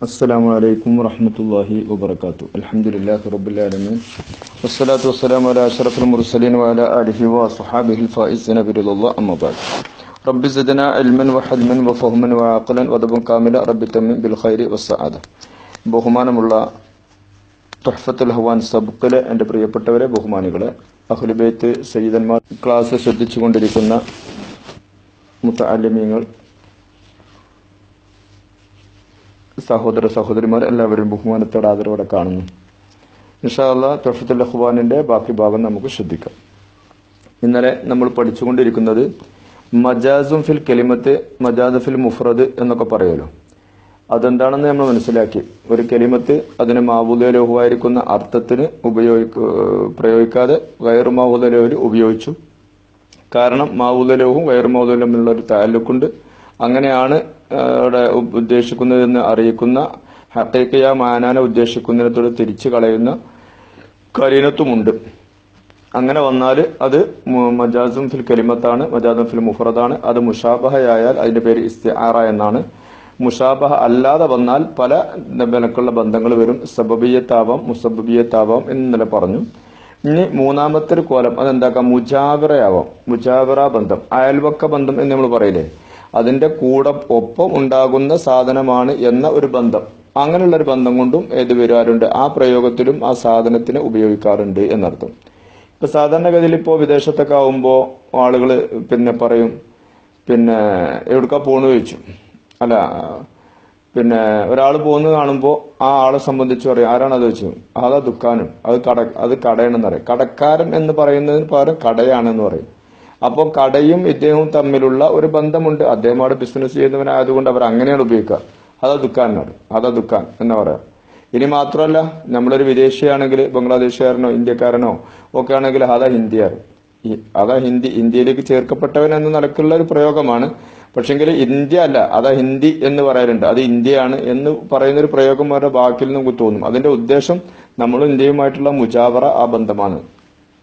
അസ്സലാമു അലൈക്കും വറഹമത്തല്ലാഹി വബർക്കാത്തു അലഹമുല്ലാഹി റബുലാലമീൻ വസ്സലാത്തു വസ്സലാം അല അഷറഫുൽ മുർസലീൻ വാല അലിഹി വസ്ഹാബിഹിൽ ഫായിസ് നബിറുല്ല അമ്മബാദ്. റബ്ബി സദന അൽമൻ വഹൽമൻ വഫഹ്മൻ വഅഖലൻ വദബൻ കാമില റബ്ബി തമ്മിൻ ബിൽ ഖൈരി വസ്സആദ ബഹുമാനമുള്ള തുഹഫത്തുൽ ഹവാൻ സബുക്കിലെ എന്റെ പ്രിയപ്പെട്ടവരെ ബഹുമാനികളെ അഹ്ലുബൈത്ത് സയ്യിദന്മാർ ക്ലാസ് ശ്രദ്ധിച്ചുകൊണ്ടിരിക്കുന്ന മുത്തഅല്ലിമീങ്ങൾ സഹോദര സഹോദരിമാർ എല്ലാവരും ബഹുമാനത്തോടെ ആദരവോടെ കാണുന്നു. നിഷാല്ല തൊഫത്തുൽ അഹ്വാനിന്റെ ബാക്കി ഭാഗം നമുക്ക് ശ്രദ്ധിക്കാം. ഇന്നലെ നമ്മൾ പഠിച്ചുകൊണ്ടിരിക്കുന്നത് മജാസും ഫിൽ കെലിമത്ത് മജാദ് ഫിൽ മുഫ്രദ് എന്നൊക്കെ പറയുമല്ലോ അതെന്താണെന്ന് നമ്മൾ മനസ്സിലാക്കി. ഒരു കെലിമത്ത് അതിന് മാവുദലോഹുവായിരിക്കുന്ന അർത്ഥത്തിന് ഉപയോഗിക്ക പ്രയോഗിക്കാതെ വയറു മാവുദലോഹുൽ ഉപയോഗിച്ചു. കാരണം മാവുദലോഹും വയറു മാവുദലും തമ്മിലുള്ള ഒരു താലൂക്കുണ്ട്. അങ്ങനെയാണ് അവിടെ ഉദ്ദേശിക്കുന്നതെന്ന് അറിയിക്കുന്ന ഹത്തൈക്കയ മാനാന ഉദ്ദേശിക്കുന്നതിനോട് തിരിച്ചു കളയുന്ന കരീനത്തുമുണ്ട്. അങ്ങനെ വന്നാൽ അത് മജാസും ഫിൽ കലിമത്താണ് മജാസും ഫിൽ മുഹറദാണ് അത് മുഷാബഹയായാൽ അതിന്റെ പേര് ഇസ്തിആറ എന്നാണ്. മുഷാബഹ അല്ലാതെ വന്നാൽ പല നിലക്കുള്ള ബന്ധങ്ങൾ വരും. സബബിയത്താവാം മുസബിയത്താവാം എന്ന് ഇന്നലെ പറഞ്ഞു. ഇനി മൂന്നാമത്തെ ഒരു കോലം അതെന്താക്കാം? മുജാബിറയാവാം മുജാബിറ ബന്ധം അയൽവക്ക ബന്ധം എന്ന് നമ്മൾ പറയില്ലേ? അതിന്റെ കൂടെ ഒപ്പം ഉണ്ടാകുന്ന സാധനമാണ് എന്ന ഒരു ബന്ധം. അങ്ങനെയുള്ള ഒരു ബന്ധം കൊണ്ടും ഏത് വരാറുണ്ട് ആ പ്രയോഗത്തിലും ആ സാധനത്തിന് ഉപയോഗിക്കാറുണ്ട് എന്നർത്ഥം. ഇപ്പൊ സാധാരണഗതിയിൽ ഇപ്പോ വിദേശത്തൊക്കെ ആവുമ്പോ ആളുകൾ പിന്നെ പറയും പിന്നെ എവിടുക്ക പോണെന്ന് ചോദിച്ചു. അല്ല പിന്നെ ഒരാൾ പോകുന്നത് കാണുമ്പോൾ ആ ആളെ സംബന്ധിച്ച് പറയും ആരാണ് അത്? വെച്ചു അതാ ദുഃഖാനും അത് കട അത് കടയാണെന്ന് പറയും. കടക്കാരൻ എന്ന് പറയുന്നതിന് പകരം കടയാണെന്ന് പറയും. അപ്പോൾ കടയും ഇദ്ദേഹവും തമ്മിലുള്ള ഒരു ബന്ധമുണ്ട്. അദ്ദേഹം അവിടെ ബിസിനസ് ചെയ്യുന്നവനായതുകൊണ്ട് അവർ അങ്ങനെയാണ് ഉപയോഗിക്കുക. അതാ ദുഃഖാനാണ് അതാ ദുഃഖാൻ എന്ന് പറയാം. ഇനി മാത്രമല്ല നമ്മളൊരു വിദേശിയാണെങ്കിൽ ബംഗ്ലാദേശുകാരനോ ഇന്ത്യക്കാരനോ ഒക്കെ ആണെങ്കിൽ അതാ ഹിന്ദിയാണ് അതാ ഹിന്ദി ഇന്ത്യയിലേക്ക് ചേർക്കപ്പെട്ടവൻ എന്ന നിലക്കുള്ള ഒരു പ്രയോഗമാണ്. പക്ഷെങ്കിൽ ഇന്ത്യ അല്ല അതാ ഹിന്ദി എന്ന് പറയാറുണ്ട്. അത് ഇന്ത്യയാണ് എന്ന് പറയുന്ന ഒരു പ്രയോഗം അവരുടെ വാക്കിൽ നിന്ന് തോന്നും. അതിന്റെ ഉദ്ദേശം നമ്മളും ഇന്ത്യയുമായിട്ടുള്ള മുജാവറ ആ ബന്ധമാണ്.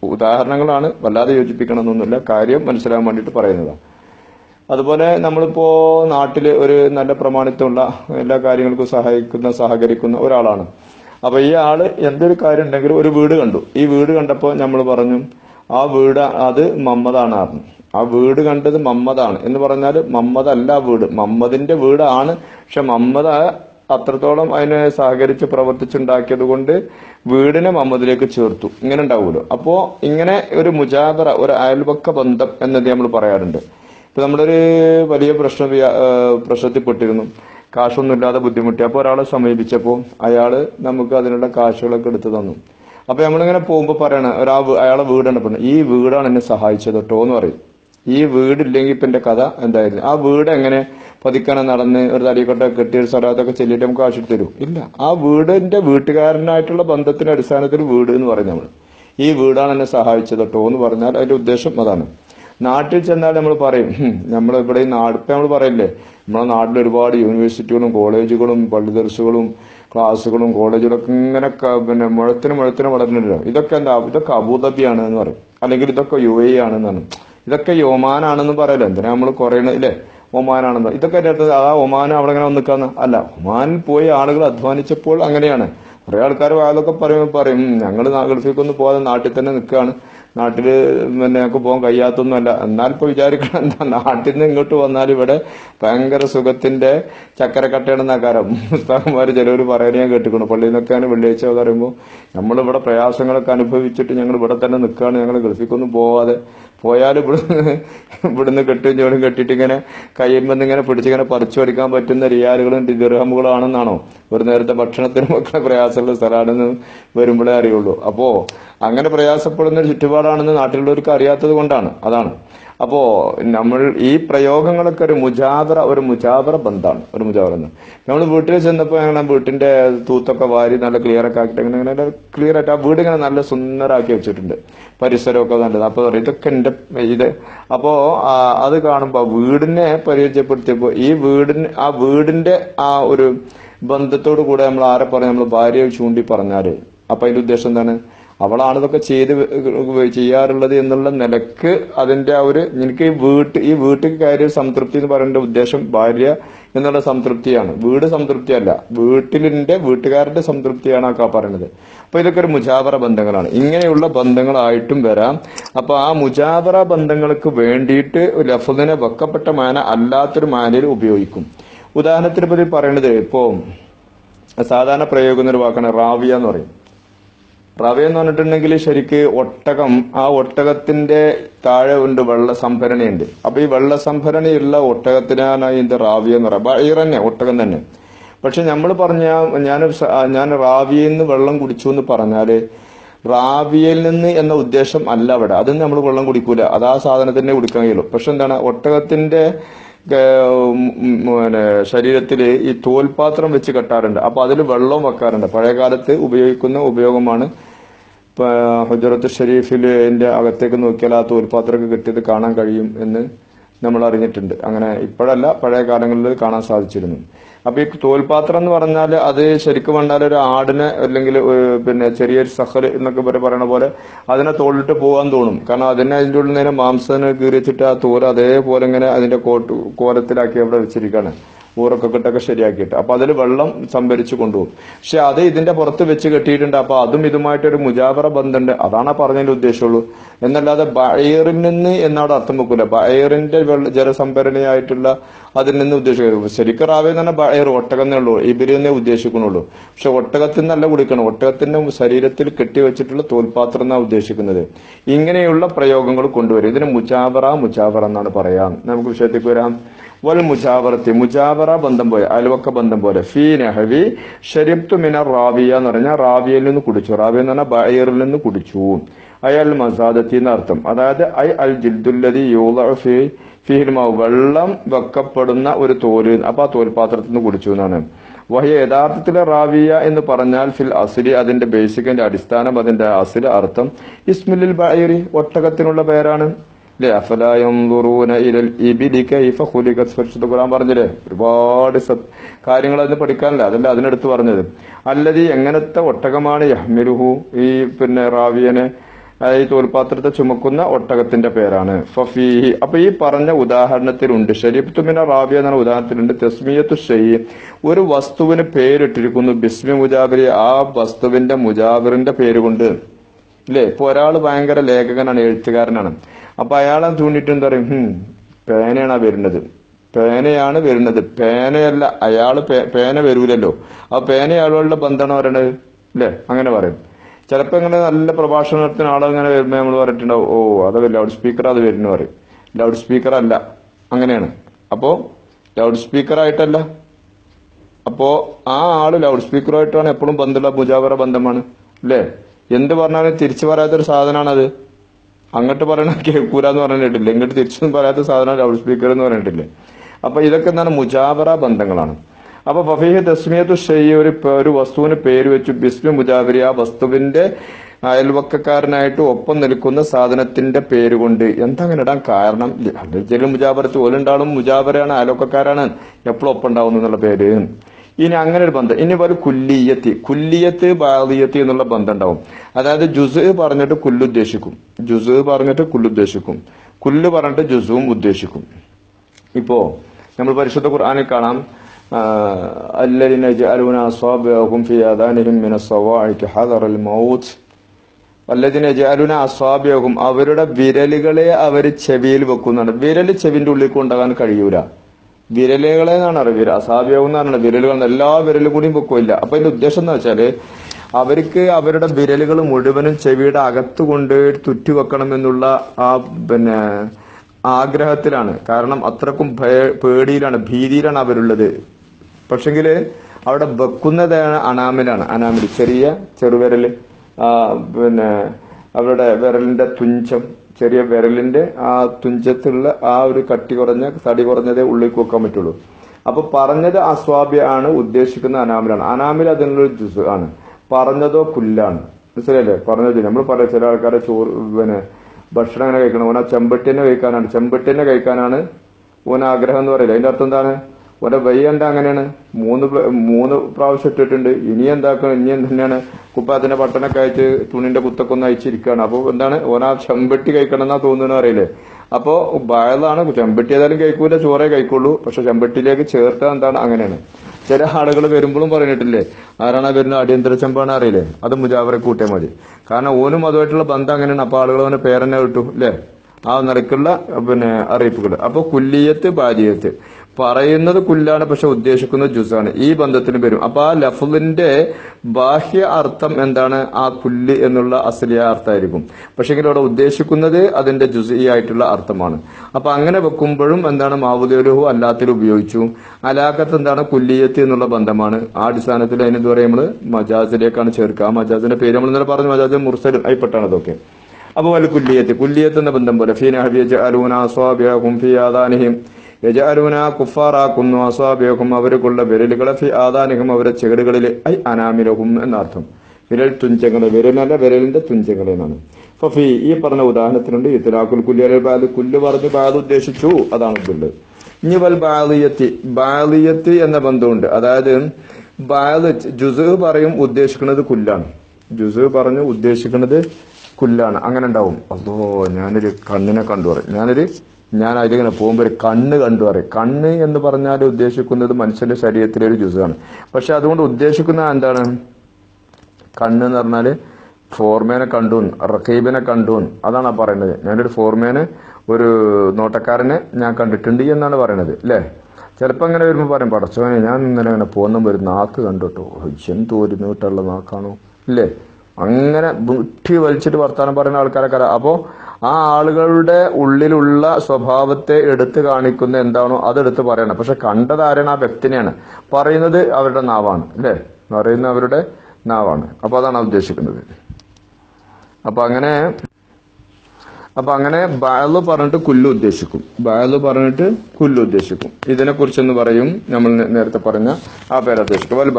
ഉദാഹരണങ്ങളാണ് വല്ലാതെ യോജിപ്പിക്കണമെന്നൊന്നുമില്ല. കാര്യം മനസ്സിലാകാൻ വേണ്ടിയിട്ട് പറയുന്നതാണ് അതുപോലെ നമ്മളിപ്പോ നാട്ടിൽ ഒരു നല്ല പ്രമാണിത്വമുള്ള എല്ലാ കാര്യങ്ങൾക്കും സഹായിക്കുന്ന സഹകരിക്കുന്ന ഒരാളാണ്. അപ്പൊ ഈ ആൾ എന്തൊരു കാര്യം ഉണ്ടെങ്കിലും ഒരു വീട് കണ്ടു. ഈ വീട് കണ്ടപ്പോൾ നമ്മൾ പറഞ്ഞു ആ വീട് അത് മമ്മദാണ് പറഞ്ഞു ആ വീട് കണ്ടത് മമ്മദാണ്. എന്ന് പറഞ്ഞാൽ മമ്മതല്ല വീട്. മമ്മദിന്റെ വീടാണ്. പക്ഷെ മമ്മദ് അത്രത്തോളം അതിനെ സഹകരിച്ച് പ്രവർത്തിച്ചുണ്ടാക്കിയത് കൊണ്ട് വീടിനെ മമ്മദിലേക്ക് ചേർത്തു. ഇങ്ങനെ ഉണ്ടാവുമല്ലോ. അപ്പോ ഇങ്ങനെ ഒരു മുജാദറ ഒരു അയൽപക്ക ബന്ധം എന്നത് നമ്മൾ പറയാറുണ്ട്. ഇപ്പൊ നമ്മളൊരു വലിയ പ്രശ്ന പ്രശ്നത്തിൽപ്പെട്ടിരുന്നു. കാശൊന്നുമില്ലാതെ ബുദ്ധിമുട്ടി. അപ്പോൾ ഒരാളെ സമീപിച്ചപ്പോൾ അയാൾ നമുക്ക് അതിനുള്ള കാശുകളൊക്കെ എടുത്തു തന്നു. അപ്പൊ നമ്മളിങ്ങനെ പോകുമ്പോൾ പറയണ ഒരാ അയാളെ വീടാണ്. പറഞ്ഞത് ഈ വീടാണ് എന്നെ സഹായിച്ചത് കേട്ടോ എന്ന് പറയും. ഈ വീടില്ലെങ്കിൽ ഇപ്പൊ എന്റെ കഥ എന്തായിരുന്നു? ആ വീട് എങ്ങനെ പതിക്കണം നടന്ന് ഒരു തടിക്കൊട്ട കെട്ടി ഒരു സ്ഥലത്തൊക്കെ ചെല്ലിട്ട് നമുക്ക് കാശ് തരും? ഇല്ല. ആ വീടിന്റെ വീട്ടുകാരനായിട്ടുള്ള ബന്ധത്തിന്റെ അടിസ്ഥാനത്തിൽ വീട് എന്ന് പറയും നമ്മൾ ഈ വീടാണ് എന്നെ സഹായിച്ചത് കേട്ടോ എന്ന് പറഞ്ഞാൽ അതിന്റെ ഉദ്ദേശം അതാണ്. നാട്ടിൽ ചെന്നാൽ നമ്മൾ പറയും നമ്മൾ ഇവിടെ നാട് നമ്മൾ പറയില്ലേ? നമ്മളെ നാട്ടിൽ ഒരുപാട് യൂണിവേഴ്സിറ്റികളും കോളേജുകളും പള്ളി ദർശകളും ക്ലാസ്സുകളും കോളേജുകളൊക്കെ ഇങ്ങനെ പിന്നെ മുഴത്തിന് മുഴത്തിന് വളർന്നിട്ടുണ്ടോ ഇതൊക്കെ എന്താ ഇതൊക്കെ അബുദാബിയാണ് എന്ന് പറയും. അല്ലെങ്കിൽ ഇതൊക്കെ യു എ ആണെന്നാണ് ഇതൊക്കെ യോമാനാണെന്ന് പറയല്ലോ. എന്തിനാ നമ്മൾ കുറയണ ഇല്ലേ? ഒമാനാണെന്ന്. ഇതൊക്കെ എന്റെ അടുത്ത് ആ ഒമാൻ അവിടെ ഇങ്ങനെ നിൽക്കാന്ന് അല്ല ഒമാനിൽ പോയി ആളുകൾ അധ്വാനിച്ചപ്പോൾ അങ്ങനെയാണ്. കുറെ ആൾക്കാർ അതൊക്കെ പറയും പറയും ഞങ്ങൾ ഗൾഫിലേക്കൊന്നും പോകാതെ നാട്ടിൽ തന്നെ നിൽക്കുകയാണ് നാട്ടിൽ പിന്നെ ഞങ്ങൾക്ക് പോകാൻ കഴിയാത്തൊന്നുമല്ല. എന്നാൽ ഇപ്പൊ വിചാരിക്കണം എന്താ നാട്ടിൽ നിന്ന് ഇങ്ങോട്ട് വന്നാൽ ഇവിടെ ഭയങ്കര സുഖത്തിന്റെ ചക്കരക്കട്ടയാണ് നഗരം പുസ്തകന്മാര് ചിലവർ പറയാൻ ഞാൻ കേട്ടിക്കണം പള്ളിയിൽ നിന്നൊക്കെയാണ് വെള്ളിയാഴ്ച പറയുമ്പോൾ നമ്മളിവിടെ പ്രയാസങ്ങളൊക്കെ അനുഭവിച്ചിട്ട് ഞങ്ങൾ ഇവിടെ തന്നെ നിൽക്കുകയാണ്. ഞങ്ങൾ ഗൾഫിക്കൊന്നും പോവാതെ പോയാൽ ഇവിടുന്ന് ഇവിടുന്ന് കെട്ടും ചോടും കെട്ടിയിട്ട് ഇങ്ങനെ കയ്യുമ്പോൾ ഇങ്ങനെ പിടിച്ചിങ്ങനെ പറിച്ചു പഠിക്കാൻ പറ്റുന്ന റിയാലുകളും ദിർഹമുകളാണെന്നാണോ ഒരു നേരത്തെ ഭക്ഷണത്തിനും ഒക്കെ പ്രയാസമുള്ള സ്ഥലമാണെന്ന് വരുമ്പോഴേ അറിയുള്ളൂ. അപ്പോ അങ്ങനെ പ്രയാസപ്പെടുന്ന ഒരു ചുറ്റുപാടാണെന്ന് നാട്ടിലുള്ളവർക്ക് അറിയാത്തത് കൊണ്ടാണ്. അതാണ്. അപ്പോ നമ്മൾ ഈ പ്രയോഗങ്ങളൊക്കെ ഒരു മുജാബറ ഒരു മുജാബറ ബന്ധാണ്. ഒരു മുജാബറ എന്ന്. നമ്മൾ വീട്ടിൽ ചെന്നപ്പോൾ ഞങ്ങൾ വീട്ടിന്റെ തൂത്തൊക്കെ വാരി നല്ല ക്ലിയർ ഒക്കെ ആക്കിയിട്ട് അങ്ങനെ അങ്ങനെ ക്ലിയർ ആയിട്ട് ആ വീട് ഇങ്ങനെ നല്ല സുന്ദരാക്കി വെച്ചിട്ടുണ്ട്. പരിസരമൊക്കെ നല്ലത്. അപ്പൊ പറയും ഇതൊക്കെ എന്റെ ഇത്. അപ്പോ അത് കാണുമ്പോ വീടിനെ പരിചയപ്പെടുത്തിയപ്പോ ഈ വീടിന് ആ വീടിന്റെ ആ ഒരു ബന്ധത്തോട് കൂടെ നമ്മൾ ആരെ പറഞ്ഞു നമ്മൾ ഭാര്യയെ ചൂണ്ടി പറഞ്ഞാൽ. അപ്പൊ അതിന്റെ ഉദ്ദേശം എന്താണ്? അവളാണ് ഇതൊക്കെ ചെയ്ത് ചെയ്യാറുള്ളത് എന്നുള്ള നിലയ്ക്ക് അതിന്റെ ആ ഒരു എനിക്ക് ഈ വീട്ട് ഈ വീട്ടിൽ കയറിയ സംതൃപ്തി എന്ന് പറയുന്ന ഉദ്ദേശം ഭാര്യ എന്നുള്ള സംതൃപ്തിയാണ്. വീട് സംതൃപ്തിയല്ല. വീട്ടിലിന്റെ വീട്ടുകാരുടെ സംതൃപ്തിയാണ് ആ പറയുന്നത് അപ്പൊ ഇതൊക്കെ ഒരു മുജാബറ ബന്ധങ്ങളാണ്. ഇങ്ങനെയുള്ള ബന്ധങ്ങളായിട്ടും വരാം. അപ്പൊ ആ മുജാബറ ബന്ധങ്ങൾക്ക് വേണ്ടിയിട്ട് ലഫദിനെ വെക്കപ്പെട്ട മാന അല്ലാത്തൊരു മാനയിൽ ഉപയോഗിക്കും. ഉദാഹരണത്തിന് പറയുന്നത് ഇപ്പോ സാധാരണ പ്രയോഗിക്കുന്ന ഒരു വാക്കാണ് റാവിയ എന്ന് പറയും. റവ എന്ന് പറഞ്ഞിട്ടുണ്ടെങ്കിൽ ശരിക്ക് ഒട്ടകം ആ ഒട്ടകത്തിന്റെ താഴെ ഉണ്ട് വെള്ള സംഭരണിയുണ്ട് അപ്പൊ ഈ വെള്ള സംഭരണിയുള്ള ഒട്ടകത്തിനാണ് ഇതിന്റെ റാവി എന്ന് പറയാം ബൈർ തന്നെ ഒട്ടകം തന്നെ. പക്ഷെ നമ്മൾ പറഞ്ഞ ഞാൻ ഞാൻ റാവിയിൽ നിന്ന് വെള്ളം കുടിച്ചു എന്ന് പറഞ്ഞാൽ റാവിയിൽ നിന്ന് എന്ന ഉദ്ദേശം അല്ല അവിടെ. അത് നമ്മൾ വെള്ളം കുടിക്കൂല. അത് ആ സാധനത്തിനെ കുടിക്കാൻ കഴിയുള്ളൂ. പക്ഷെ എന്താണ് ഒട്ടകത്തിന്റെ പിന്നെ ശരീരത്തിൽ ഈ തോൽപാത്രം വെച്ച് കെട്ടാറുണ്ട്. അപ്പൊ അതിൽ വെള്ളവും വെക്കാറുണ്ട്. പഴയ കാലത്ത് ഉപയോഗിക്കുന്ന ഉപയോഗമാണ് ഹുജറത്ത് ഷെരീഫിൽ എന്റെ അകത്തേക്ക് നോക്കിയാൽ ആ തോൽപാത്രമൊക്കെ കിട്ടിയത് കാണാൻ കഴിയും എന്ന് നമ്മൾ അറിഞ്ഞിട്ടുണ്ട്. അങ്ങനെ ഇപ്പോഴല്ല പഴയ കാലങ്ങളിൽ കാണാൻ സാധിച്ചിരുന്നു. അപ്പൊ ഈ തോൽപാത്രം എന്ന് പറഞ്ഞാൽ അത് ശരിക്കും പറഞ്ഞാൽ ഒരു ആടിനെ അല്ലെങ്കിൽ പിന്നെ ചെറിയൊരു സഹൽ എന്നൊക്കെ പറയുന്ന പോലെ അതിനെ തോളിട്ട് പോകാൻ തോന്നും. കാരണം അതിനെ അതിന്റെ ഉള്ളിൽ നേരെ മാംസത്തിന് കീറിച്ചിട്ട് ആ തോൽ അതേപോലെ ഇങ്ങനെ അതിന്റെ കോട്ട് കോലത്തിലാക്കി അവിടെ വെച്ചിരിക്കുകയാണ്. ഊറൊക്കെ കിട്ടൊക്കെ ശരിയാക്കിയിട്ട്. അപ്പൊ അതിൽ വെള്ളം സംഭരിച്ചു കൊണ്ടുപോകും. പക്ഷെ അത് ഇതിന്റെ പുറത്ത് വെച്ച് കെട്ടിയിട്ടുണ്ട്. അപ്പൊ അതും ഇതുമായിട്ടൊരു മുജാവറ ബന്ധമുണ്ട് അതാണ് പറഞ്ഞതിന്റെ ഉദ്ദേശമുള്ളൂ. എന്നല്ലാതെ ബയറിൽ നിന്ന് എന്നവിടെ അർത്ഥം വെക്കൂല. ബയറിന്റെ ജലസംഭരണിയായിട്ടുള്ള അതിൽ നിന്ന് ഉദ്ദേശിക്കുന്നത് ശരിക്കും റാവേ തന്നെ ബയർ ഒട്ടകം എന്നേ ഉള്ളൂ. ഇബരി എന്നേ ഉദ്ദേശിക്കുന്നുള്ളൂ. പക്ഷെ ഒട്ടകത്തിൽ നിന്നല്ല കുടിക്കണം. ഒട്ടകത്തിന്റെ ശരീരത്തിൽ കെട്ടിവെച്ചിട്ടുള്ള തോൽപാത്രം എന്നാണ് ഉദ്ദേശിക്കുന്നത്. ഇങ്ങനെയുള്ള പ്രയോഗങ്ങൾ കൊണ്ടുവരും. ഇതിന് മുജാവറ മുജാവറ എന്നാണ് പറയാം. നമുക്ക് വിഷയത്തേക്ക് വരാം. വൽ മുജാവറത്തി മുജാവറ ബന്ധം പോലെ അയൽവക്ക ബന്ധം പോലെ. ഫീ നഹവി ഷരിബ്തു മിന റാവിയ എന്ന് പറഞ്ഞാൽ റാവിയയിൽ നിന്ന് കുടിച്ചു. റാവിയ എന്ന് പറഞ്ഞാൽ ബൈറിൽ നിന്ന് കുടിച്ചു. അയൽ മസാദത്തി എന്നർത്ഥം അതായത് ഐ അൽ ജിൽദുല്ലതി ഫി ഫിഹിൽമാവ് വെള്ളം വെക്കപ്പെടുന്ന ഒരു തോൽ. അപ്പൊ ആ തോൽപാത്രത്തിൽ നിന്ന് കുടിച്ചു എന്നാണ്. വഹിയ യഥാർത്ഥത്തിലെ റാവിയ എന്ന് പറഞ്ഞാൽ ഫിൽ അസിലി അതിന്റെ ബേസിക്കിന്റെ അടിസ്ഥാനം അതിന്റെ അസുല അർത്ഥം. ഇസ്മിലിൽ ബൈറി ഒട്ടകത്തിനുള്ള പേരാണ്. ഖുറാൻ പറഞ്ഞില്ലേ? ഒരുപാട് കാര്യങ്ങൾ അതിന് പഠിക്കാനില്ല. അതല്ല അതിനടുത്ത് പറഞ്ഞത്. അല്ലതി എങ്ങനത്തെ ഒട്ടകമാണ് യഹ്മിരുഹു ഈ പിന്നെ റാവിയനെ ഈ തോൽപാത്രത്തെ ചുമക്കുന്ന ഒട്ടകത്തിന്റെ പേരാണ്. ഫഫീഹി. അപ്പൊ ഈ പറഞ്ഞ ഉദാഹരണത്തിലുണ്ട്. ഷരീഫ്തുമിന റാബിയ എന്ന ഉദാഹരണത്തിലുണ്ട്. തെസ്മിയത്തു ഷെയ്യ്. ഒരു വസ്തുവിന് പേരിട്ടിരിക്കുന്നു. ബിസ്മി മുജാബിരി. ആ വസ്തുവിന്റെ മുജാബിറിന്റെ പേര് കൊണ്ട് ഇപ്പൊ ഒരാൾ ഭയങ്കര ലേഖകനാണ് എഴുത്തുകാരനാണ്. അപ്പൊ അയാളെ തൂണ്ടിട്ട് എന്താ പറയും? ഹും പേനയാണ് വരുന്നത്. പേനയാണ് വരുന്നത്. പേനയല്ല അയാൾ പേന വരൂലല്ലോ. ആ പേന അയാളുടെ ബന്ധമാണ് പറയണത്. അല്ലേ? അങ്ങനെ പറയും. ചിലപ്പോ ഇങ്ങനെ നല്ല പ്രഭാഷണം നടത്തുന്ന ആളങ്ങനെ വരുമ്പോ നമ്മൾ പറഞ്ഞിട്ടുണ്ടാവും ഓ അത് ലൗഡ് സ്പീക്കർ അത് വരുന്നു പറയും. ലൗഡ് സ്പീക്കർ അല്ല അങ്ങനെയാണ്. അപ്പോ ലൗഡ് സ്പീക്കർ ആയിട്ടല്ല അപ്പോ ആ ആൾ ലൗഡ് സ്പീക്കറുമായിട്ടാണ് എപ്പോഴും ബന്ധമുള്ള മുജാവറ ബന്ധമാണ്. അല്ലേ? എന്ത് പറഞ്ഞാലും തിരിച്ചു പറയാത്തൊരു സാധനമാണത്. അങ്ങോട്ട് പറയണ കേൾക്കൂരാന്ന് പറഞ്ഞിട്ടില്ല. ഇങ്ങോട്ട് തിരിച്ചൊന്നും പറയാത്ത സാധനം ലൗഡ് സ്പീക്കർ എന്ന് പറഞ്ഞിട്ടില്ലേ. അപ്പൊ ഇതൊക്കെ എന്താണ് മുജാബറ ബന്ധങ്ങളാണ്. അപ്പൊ ഫഫീഹ് തസ്മിയത്തു ഷെയ്യ് ഒരു ഒരു വസ്തുവിന് പേര് വെച്ചു. ബിസ്മി മുജാവരി. ആ വസ്തുവിന്റെ അയൽവക്കക്കാരനായിട്ട് ഒപ്പം നിൽക്കുന്ന സാധനത്തിന്റെ പേര് കൊണ്ട് എന്താ അങ്ങനെ ഇടാൻ കാരണം? അല്ലെങ്കിൽ മുജാബറത്ത് ഓലുണ്ടാളും മുജാബരയാണ് അയൽവക്കക്കാരാണ്. എപ്പോഴും ഒപ്പം ഉണ്ടാവുന്നു എന്നുള്ള പേര്. ഇനി അങ്ങനെ ഒരു ബന്ധം ഇനി പോലെ കുല്ലിയത്ത് കുല്ലിയത്ത് ബാദിയത്ത് എന്നുള്ള ബന്ധം ഉണ്ടാവും അതായത് ജുസ് പറഞ്ഞിട്ട് കുല്ല് ഉദ്ദേശിക്കും ജുസ് പറഞ്ഞിട്ട് കുല്ല് ഉദ്ദേശിക്കും കുല്ല് പറഞ്ഞിട്ട് ജുസുവും ഉദ്ദേശിക്കും ഇപ്പോ നമ്മൾ പരിശുദ്ധ ഖുർആാനിൽ കാണാം الذين يجعلون أصابعهم في آذانهم من الصواعق حذر الموت വല്ലതിനെ ജാലുന അസ്വാബ്യവും അവരുടെ വിരലുകളെ അവർ ചെവിയിൽ വെക്കുന്നുണ്ട് വിരൽ ചെവിന്റെ ഉള്ളിൽ കൊണ്ടാകാൻ കഴിയൂല വിരലുകളെ എന്നാണ് അറിവിര എന്ന് പറഞ്ഞത് വിരലുകൾ എല്ലാ വിരലും കൂടിയും പൊക്കുമില്ല അപ്പൊ അതിന്റെ ഉദ്ദേശം എന്ന് വെച്ചാൽ അവർക്ക് അവരുടെ വിരലുകൾ മുഴുവനും ചെവിയുടെ അകത്ത് കൊണ്ട് തുറ്റി വെക്കണം എന്നുള്ള ആ പിന്നെ ആഗ്രഹത്തിലാണ്. കാരണം അത്രക്കും പേടിയിലാണ് ഭീതിയിലാണ് അവരുള്ളത്. പക്ഷെങ്കിൽ അവിടെ വെക്കുന്നതാണ് അനാമിലാണ്. അനാമിൽ ചെറിയ ചെറുവിരൽ ആ പിന്നെ അവരുടെ വിരലിന്റെ തുഞ്ചം ചെറിയ വിരലിന്റെ ആ തുഞ്ചത്തുള്ള ആ ഒരു കട്ടി കുറഞ്ഞ തടി കുറഞ്ഞതേ ഉള്ളിൽ കൊക്കാൻ പറ്റുള്ളൂ. അപ്പൊ പറഞ്ഞത് അസ്വാഭ്യ ആണ് ഉദ്ദേശിക്കുന്ന അനാമിലാണ്. അനാമിൽ അതിനുള്ള ജുസ് ആണ്. പറഞ്ഞതോ കുല്ലാണ് മനസ്സിലല്ലേ പറഞ്ഞത് നമ്മൾ പറയാം ചില ആൾക്കാരെ ചോറ് പിന്നെ ഭക്ഷണം അങ്ങനെ കഴിക്കണം? ഓന ചെമ്പട്ടിനെ കഴിക്കാനാണ്. ചെമ്പട്ടിനെ കഴിക്കാനാണ് ഓൻ ആഗ്രഹം എന്ന് പറയില്ല? അതിന്റെ അർത്ഥം എന്താണ്? ഓരോ വയ്യണ്ട അങ്ങനെയാണ്? മൂന്ന് മൂന്ന് പ്രാവശ്യം ഇട്ടിട്ടുണ്ട്. ഇനി എന്താക്കണം? ഇനി എന്താണ് കുപ്പാത്തിന്റെ പട്ടണൊക്കെ അയച്ച് തുണിന്റെ കുത്തൊക്കെ ഒന്ന് അയച്ചിരിക്കുകയാണ്. അപ്പൊ എന്താണ്? ഓനാ ചെമ്പെട്ടി കഴിക്കണം എന്നാ തോന്നുന്നു അറിയില്ലേ? അപ്പോ ബയലാണ് ചെമ്പെട്ടി ഏതായാലും കഴിക്കൂല ചോറേ കഴിക്കുള്ളൂ. പക്ഷെ ചെമ്പെട്ടിയിലേക്ക് ചേർത്ത എന്താണ്? അങ്ങനെയാണ്. ചില ആളുകൾ വരുമ്പോഴും പറഞ്ഞിട്ടില്ലേ? ആരാണ് വരുന്നത്? വരുന്ന അടിയന്തര ചെമ്പാണ് അറിയില്ലേ? അത് മുജാവറെ കൂട്ടിയാൽ മതി. കാരണം ഓനും അതുമായിട്ടുള്ള ബന്ധം അങ്ങനെയാണ്. അപ്പൊ ആളുകൾ അവന് പേരെന്നെ കിട്ടും അല്ലേ? ആ നിലക്കുള്ള പിന്നെ അറിയിപ്പുകൾ. അപ്പൊ കുല്ലിയത്ത് ബാലിയത്ത്. പറയുന്നത് കുല്ലാണ് പക്ഷെ ഉദ്ദേശിക്കുന്നത് ജുസാണ്. ഈ ബന്ധത്തിന് വരും അപ്പൊ ആ ലഫുലിന്റെ ബാഹ്യ അർത്ഥം എന്താണ്? ആ കുല്ല് എന്നുള്ള അസലിയ അർത്ഥമായിരിക്കും. പക്ഷെ അവിടെ ഉദ്ദേശിക്കുന്നത് അതിന്റെ ജുസി ആയിട്ടുള്ള അർത്ഥമാണ്. അപ്പൊ അങ്ങനെ വെക്കുമ്പോഴും എന്താണ്? മാവുദേലുഹു അല്ലാത്തിൽ ഉപയോഗിച്ചു. അലാഖത്ത് എന്താണ്? കുല്ലിയത്ത് എന്നുള്ള ബന്ധമാണ്. ആ അടിസ്ഥാനത്തിൽ അതിനെന്ത് പറയും നമ്മൾ മജാസിലേക്കാണ് ചേർക്കുക. ആ മജാസിന്റെ പേര് നമ്മൾ ഇന്നലെ പറഞ്ഞു മജാസ് മുർസൽ ആയിപ്പെട്ടാണ് അതൊക്കെ. അപ്പൊ വൽ കുല്ലിയത്ത്. കുല്ലിയത്ത് എന്ന ബന്ധം പോലെ ഫീ നഹബി യജഅലൂന അസ്വാബിയഹും കുഫാറാക്കുന്നു അസ്വാബിയഹും അവർക്കുള്ള വിരലുകളെ ഫി ആദാനിഹിം അവരുടെ ചെകിടുകളിൽ ഐ അനാമിലഹും എന്നർത്ഥം വിരൽ തുഞ്ചങ്ങൾ വിരലല്ല വിരലിന്റെ തുഞ്ചങ്ങൾ എന്നാണ് ഫഫി ഈ പറഞ്ഞ ഉദാഹരണത്തിനുണ്ട് ഇത്തലാക്കുൽ കുല്ലിയൽ ബാദ് കുല്ല് പറഞ്ഞ് ബാദ് ഉദ്ദേശിച്ചു അതാണ് കുല്ല് ഇനി വൽ ബാലിയത്തി ബാലിയത്തി എന്ന ബന്ധമുണ്ട്. അതായത് ബാൽ ജുസ് പറയും ഉദ്ദേശിക്കുന്നത് കുല്ലാണ്. ജുസ് പറഞ്ഞു ഉദ്ദേശിക്കുന്നത് കുല്ലാണ്. അങ്ങനെ ഉണ്ടാവും. അതോ ഞാനൊരു കണ്ണിനെ കണ്ടു പറയും. ഞാനൊരു ഞാൻ അതിലിങ്ങനെ പോകുമ്പോൾ ഒരു കണ്ണ് കണ്ടു പറയും. കണ്ണ് എന്ന് പറഞ്ഞാൽ ഉദ്ദേശിക്കുന്നത് മനുഷ്യന്റെ ശരീരത്തിലെ ഒരു ജ്യൂസാണ് പക്ഷെ അതുകൊണ്ട് ഉദ്ദേശിക്കുന്ന എന്താണ്? കണ്ണ് എന്ന് പറഞ്ഞാൽ ഫോർമേനെ കണ്ടു റഖീബിനെ കണ്ടു അതാണ് പറയുന്നത്. ഞാനൊരു ഫോർമേനെ ഒരു നോട്ടക്കാരനെ ഞാൻ കണ്ടിട്ടുണ്ട് എന്നാണ് പറയുന്നത് അല്ലേ? ചിലപ്പോൾ അങ്ങനെ വരുമ്പോൾ പറയും പടച്ചോനെ ഞാൻ ഇന്നലെ അങ്ങനെ പോകുന്ന ഒരു നാക്ക് കണ്ടു കേട്ടോ എന്ത് ഒരു നീട്ടുള്ള നാക്കാണോ? ഇല്ലേ? അങ്ങനെ മുട്ടി വലിച്ചിട്ട് വർത്താനം പറയുന്ന ആൾക്കാരൊക്കെ അറിയാം. ആ ആളുകളുടെ ഉള്ളിലുള്ള സ്വഭാവത്തെ എടുത്തു കാണിക്കുന്ന എന്താണോ അതെടുത്ത് പറയണം. പക്ഷെ കണ്ടതാരാണ്? ആ വ്യക്തിനെയാണ്. പറയുന്നത് അവരുടെ നാവാണ് അല്ലേ? പറയുന്നത് അവരുടെ നാവാണ്. അപ്പൊ അതാണ് ഉദ്ദേശിക്കുന്നത്. അപ്പൊ അങ്ങനെ അപ്പൊ അങ്ങനെ ബാലു പറഞ്ഞിട്ട് കുല്ല് ഉദ്ദേശിക്കും. ബാലു പറഞ്ഞിട്ട് കുല്ല് ഉദ്ദേശിക്കും. ഇതിനെ കുറിച്ചൊന്ന് പറയും. നമ്മൾ നേരത്തെ പറഞ്ഞ ആ പേര് ഉദ്ദേശിക്കും വൽ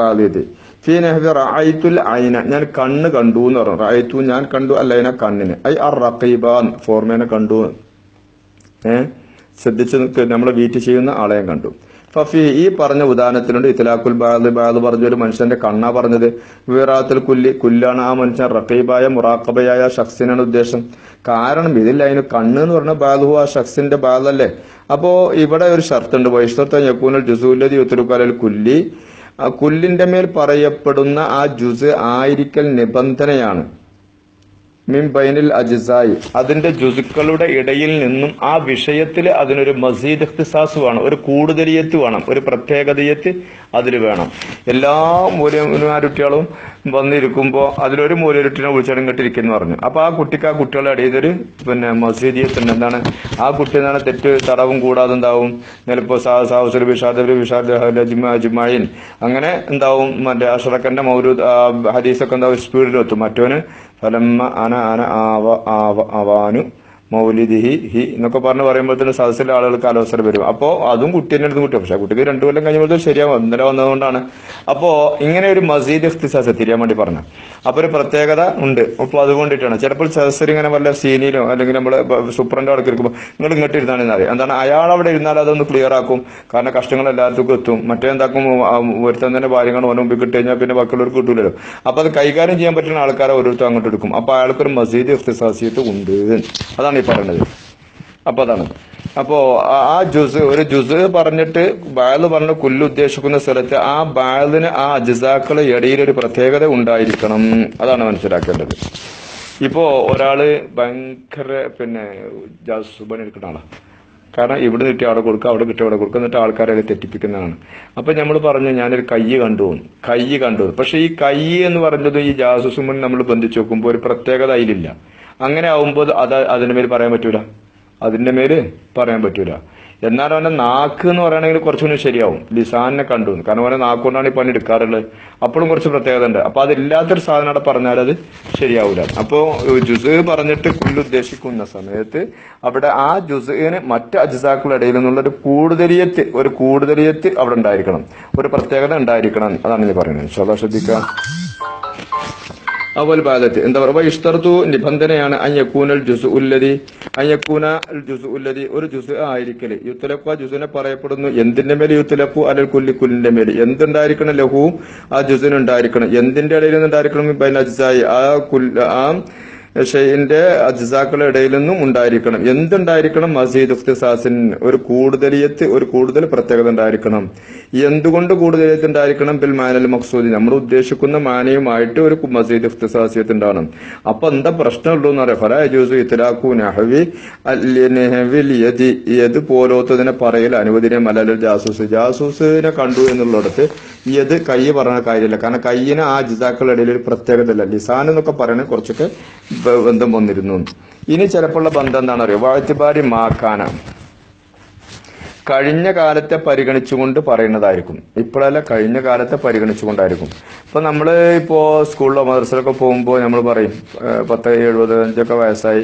ബാലിയത് ഫീ നഹ്വി റഅയ്തുൽ ഐന. ഞാൻ കണ്ണ് കണ്ടു എന്ന് പറഞ്ഞു. റഅയ്തു ഞാൻ കണ്ടു അല്ലൈന കണ്ണിന്. ഐ അർ റഖീബാൻ ഫോർമേനെ കണ്ടു. ഏ? ശ്രദ്ധിച്ച് നമ്മൾ വീറ്റ് ചെയ്യുന്ന ആളെയും കണ്ടു. ഫഫി ഈ പറഞ്ഞ ഉദാഹരണത്തിലുണ്ട്. ഇത്തലാഖുൽ ബാദ് ബാദ് പറഞ്ഞ ഒരു മനുഷ്യന്റെ കണ്ണാ പറഞ്ഞത്. വിറാത്തുൽ കുല്ലി കുല്ലാണ് ആ മനുഷ്യൻ റഖീബായ മുറാഖബയായ ഷഖ്സിനാണ് ഉദ്ദേശം. കാരണം ഇതിൽ അതിന് കണ്ണ് എന്ന് പറഞ്ഞ ബാദുഹു ആ ഷഖ്സിന്റെ ബാദല്ലേ? അപ്പോ ഇവിടെ ഒരു ഷർത്തുണ്ട്. വൈഷ്ണത്തെ യക്കൂനൽ ജുസൂല്ലതി ഉത്തരുക്കാലൽ കുല്ലി. ആ കുല്ലിന്റെ മേൽ പറയപ്പെടുന്ന ആ ജുസ് ആയിരിക്കൽ നിബന്ധനയാണ്. മിൻ ബൈനിൽ അജിസായി. അതിന്റെ ജുസുക്കളുടെ ഇടയിൽ നിന്നും ആ വിഷയത്തിൽ അതിനൊരു മസീദ് ഇഖ്തിസാസ് വേണം ഒരു കൂടുതലിയത്ത് വേണം ഒരു പ്രത്യേകതയത്ത് അതിൽ വേണം. എല്ലാ മൂലമാരുട്ടികളും വന്നിരിക്കുമ്പോൾ അതിലൊരു മൂലരുട്ടിനെ വിളിച്ചാലും കെട്ടിരിക്കുന്നു പറഞ്ഞു. അപ്പൊ ആ കുട്ടിക്ക് ആ കുട്ടികളുടെ അടിയതൊരു പിന്നെ മസീദിയത്തുണ്ട് എന്താണ്? ആ കുട്ടി എന്താണ്? തെറ്റ് തടവും കൂടാതെ എന്താവും? ചിലപ്പോ സാഹുസുൽ വിഷാദ ബിഷാദ് ജിമായിൻ അങ്ങനെ എന്താവും? മറ്റേ അഷറക്കന്റെ മൗരൂദ് ഹദീസൊക്കെ എന്താവും? സ്പീഡിലെത്തും. മറ്റവന് ഫലമ്മ അന അന ആവ ആവ അവാനു മൗലിദിഹി ഹി എന്നൊക്കെ പറഞ്ഞ് തന്നെ സദസ്സിലെ ആളുകൾക്ക് ആലോചന വരും. അപ്പോൾ അതും കുട്ടി തന്നെ എടുത്ത് കുട്ടി പക്ഷെ കുട്ടിക്ക് രണ്ടു കൊല്ലം കഴിഞ്ഞപ്പോൾ ശരിയാവും. ഇന്നലെ വന്നതുകൊണ്ടാണ്. അപ്പോ ഇങ്ങനെ ഒരു മസീദ് ഇഖ്തിസാസ് തിരിയാൻ വേണ്ടി പറഞ്ഞു. അപ്പോൾ ഒരു പ്രത്യേകത ഉണ്ട്. അപ്പൊ അതുകൊണ്ടിട്ടാണ് ചിലപ്പോൾ സദസ്സിൽ ഇങ്ങനെ വല്ല സീനിയിലോ അല്ലെങ്കിൽ നമ്മൾ സൂപ്രന്റെ അവിടെ ഇരിക്കുമ്പോൾ നിങ്ങൾ ഇങ്ങോട്ട് ഇരുന്നാണ് അറിയാം. എന്താണ്? അയാൾ അവിടെ ഇരുന്നാൽ അതൊന്ന് ക്ലിയർ ആക്കും. കാരണം കഷ്ടങ്ങൾ എല്ലാവർക്കും എത്തും. മറ്റേ എന്താക്കും? ഒരുത്തൻ തന്നെ ഭാര്യങ്ങൾ ഓരോ മുമ്പിൽ കിട്ടി കഴിഞ്ഞാൽ പിന്നെ ബാക്കിയുള്ളവർക്ക് കിട്ടൂലല്ലോ. അപ്പൊ അത് കൈകാര്യം ചെയ്യാൻ പറ്റുന്ന ആൾക്കാരെ ഓരോരുത്തർ അങ്ങോട്ട് എടുക്കും. അപ്പോൾ അയാൾക്കൊരു മസീദ് ഇഖ്തിസാസിയത്ത് ഉണ്ട്. അതാണ് ഈ പറയണത് അപ്പൊ അതാണ്. അപ്പോ ആ- ജുസ് ഒരു ജുസ് പറഞ്ഞിട്ട് ബാൽ പറഞ്ഞ കുല്ല് ഉദ്ദേശിക്കുന്ന സ്ഥലത്ത് ആ ബാലിന് ആ അജിസാക്കൾ ഇടയിൽ ഒരു പ്രത്യേകത ഉണ്ടായിരിക്കണം. അതാണ് മനസ്സിലാക്കേണ്ടത്. ഇപ്പോ ഒരാൾ ഭയങ്കര പിന്നെ ജാസുബണി എടുക്കുന്ന ആളാ. കാരണം ഇവിടെ കിട്ടിയ അവിടെ കൊടുക്കുക അവിടെ കിട്ടിയ അവിടെ കൊടുക്കുക എന്നിട്ട് ആൾക്കാരെ തെറ്റിപ്പിക്കുന്നതാണ്. അപ്പൊ നമ്മൾ പറഞ്ഞു ഞാനൊരു കൈ കണ്ടു പോകും കൈ കണ്ടു പക്ഷെ ഈ കൈ എന്ന് പറഞ്ഞത് ഈ ജാസുസുമ്മൻ നമ്മൾ ബന്ധിച്ച് നോക്കുമ്പോൾ ഒരു പ്രത്യേകത അതിലില്ല. അങ്ങനെ ആവുമ്പോൾ അത് അതിന്റെ മേൽ പറയാൻ പറ്റൂല. അതിന്റെ മേൽ പറയാൻ പറ്റൂല. എന്നാൽ അവന്റെ നാക്ക് എന്ന് പറയുകയാണെങ്കിൽ കുറച്ചുകൂടി ശരിയാവും. ലിസാനെ കണ്ടു. കാരണം അവനെ നാക്കുകൊണ്ടാണ് ഈ പണി എടുക്കാറുള്ളത്. അപ്പോഴും കുറച്ച് പ്രത്യേകത ഉണ്ട്. അപ്പൊ അതില്ലാത്തൊരു സാധനം അവിടെ പറഞ്ഞാൽ അത് ശരിയാവൂല. അപ്പോ ജുസ് പറഞ്ഞിട്ട് ഉദ്ദേശിക്കുന്ന സമയത്ത് അവിടെ ആ ജുസിന് മറ്റ് അജിസാക്കളുടെ നിന്നുള്ള ഒരു കൂടുതലിയത്ത് ഒരു കൂടുതലിയത്ത് അവിടെ ഉണ്ടായിരിക്കണം. ഒരു പ്രത്യേകത ഉണ്ടായിരിക്കണം അതാണ് ഞാൻ പറയുന്നത്. ശ്രദ്ധിക്കാം. അവൽ ഭാഗത്ത് എന്താ പറയുക ഇഷ്തർത്തു നിബന്ധനയാണ് അയ്യക്കൂനൽ ജുസു ഉല്ലതി അയ്യക്കൂന ജുസു ഉല്ലതി ഒരു ജുസു ആയിരിക്കൽ. യുത്തലപ്പു ആ ജുസുനെ പറയപ്പെടുന്നു. എന്തിന്റെ മേലെ യുത്തലപ്പു അലൽ കുല്ലി കുല്ലിന്റെ മേലെ. എന്തുണ്ടായിരിക്കണം ലഹു? ആ ജുസുനുണ്ടായിരിക്കണം എന്തിന്റെ ഇടയിൽ നിന്നുണ്ടായിരിക്കണം? ബൈൻ അജ്സായി. ആ കുല്ല ആ ഷെയ്ന്റെ അജിസാക്കളുടെ ഇടയിൽ നിന്നും ഉണ്ടായിരിക്കണം. എന്തുണ്ടായിരിക്കണം? മസീദ് ഉഫ്തിസാസിന് ഒരു കൂടുതലിയത്ത് ഒരു കൂടുതൽ പ്രത്യേകത ഉണ്ടായിരിക്കണം. എന്തുകൊണ്ട് കൂടുതലിയത്ത് ഉണ്ടായിരിക്കണം? ബിൽ മാനൽ മക്സൂദി നമ്മൾ ഉദ്ദേശിക്കുന്ന മാനയുമായിട്ട് ഒരു മസീദ് ഇഖ്തിസാസിയത്ത് ഉണ്ടാവണം. അപ്പൊ എന്താ പ്രശ്നമുള്ളൂ എന്ന് പറയാം ഫലാ നഹവി പോലോത്തതിനെ പറയൽ അനുവദിനെ മലൽ ജാസൂസ്. ജാസൂസിനെ കണ്ടു എന്നുള്ളിടത്ത് യത് കൈ പറഞ്ഞ കാര്യമില്ല. കാരണം കയ്യിന് ആ ജിതാക്കളുടെ ഇടയിൽ ഒരു പ്രത്യേകത ഇല്ല ലിസാൻ എന്നൊക്കെ പറയണേ കുറച്ചൊക്കെ ബന്ധം വന്നിരുന്നു. ഇനി ചിലപ്പോഴുള്ള ബന്ധം എന്താണെന്ന് അറിയോ വാഴ്ത്തിബാരി മാക്കാന കഴിഞ്ഞ കാലത്തെ പരിഗണിച്ചുകൊണ്ട് പറയുന്നതായിരിക്കും. ഇപ്പോഴല്ല കഴിഞ്ഞ കാലത്തെ പരിഗണിച്ചുകൊണ്ടായിരിക്കും. ഇപ്പൊ നമ്മൾ ഇപ്പോ സ്കൂളിലോ മദ്രസയിലൊക്കെ പോകുമ്പോൾ നമ്മൾ പറയും പത്ത് എഴുപത് അഞ്ചൊക്കെ വയസ്സായി.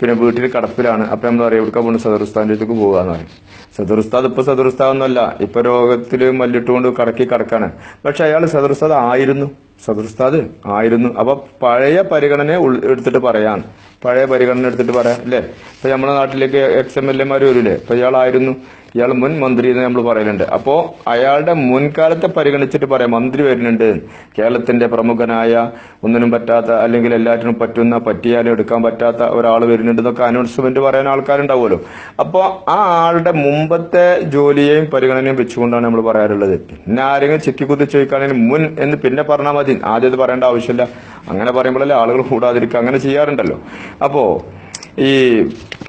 പിന്നെ വീട്ടിൽ കടപ്പിലാണ്. അപ്പൊ നമ്മൾ പറയും ഇവിടെ പോകുന്നു സദറുസ്ഥാന്റെ അടുത്തേക്ക് പോകാന്ന് പറയും. സദറുസ്താദ് ഇപ്പൊ സദറുസ്താദ് ഒന്നല്ല ഇപ്പൊ രോഗത്തിൽ മല്ലിട്ടുകൊണ്ട് കടക്കി കടക്കാണ്. പക്ഷെ അയാൾ സദറുസ്താദ് ആയിരുന്നു. സദറുസ്താദ് ആയിരുന്നു. അപ്പൊ പഴയ പരിഗണന എടുത്തിട്ട് പറയാണ് പഴയ പരിഗണന എടുത്തിട്ട് പറയാം അല്ലേ? ഇപ്പൊ നമ്മുടെ നാട്ടിലേക്ക് എക്സ് എം എൽ എമാർ വരില്ലേ ഇപ്പൊ ഇയാളായിരുന്നു. ഇയാൾ മുൻ മന്ത്രി എന്ന് നമ്മൾ പറയലുണ്ട്. അപ്പോ അയാളുടെ മുൻകാലത്തെ പരിഗണിച്ചിട്ട് പറയാം മന്ത്രി വരുന്നുണ്ട്. കേരളത്തിന്റെ പ്രമുഖനായ ഒന്നിനും പറ്റാത്ത അല്ലെങ്കിൽ എല്ലാറ്റിനും പറ്റുന്ന പറ്റിയാലും എടുക്കാൻ പറ്റാത്ത ഒരാൾ വരുന്നുണ്ട് എന്നൊക്കെ അനൗൺസ്മെന്റ് പറയാൻ ആൾക്കാരുണ്ടാവുമല്ലോ. അപ്പോ ആ ആളുടെ മുമ്പത്തെ ജോലിയെയും പരിഗണനയും വെച്ചുകൊണ്ടാണ് നമ്മൾ പറയാറുള്ളത്. പിന്നെ ആരെങ്കിലും ചിക്കിക്കുത്തി ചോദിക്കുകയാണെങ്കിൽ മുൻ എന്ന് പിന്നെ പറഞ്ഞാൽ മതി. ആദ്യം പറയേണ്ട ആവശ്യമില്ല. അങ്ങനെ പറയുമ്പോഴല്ലേ ആളുകൾ കൂടാതിരിക്കുക. അങ്ങനെ ചെയ്യാറുണ്ടല്ലോ. അപ്പോ ഈ